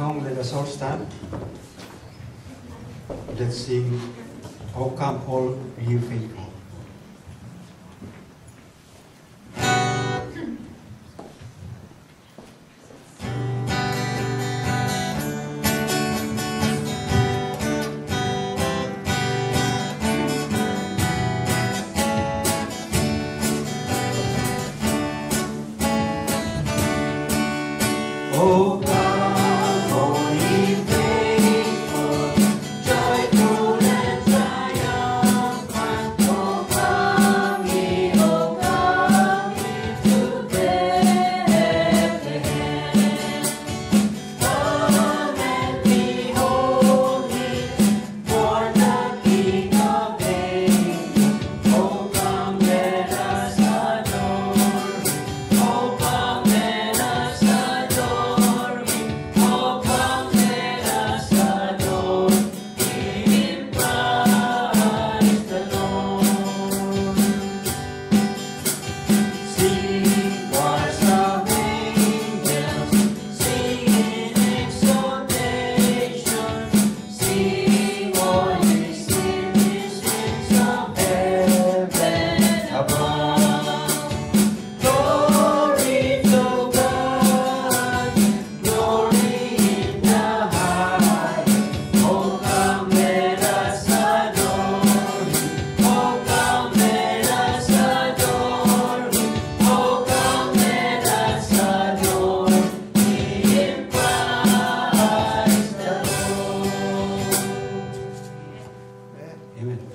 song, let us all stand. Let's sing, How Come All you Faithful. Oh, Amen.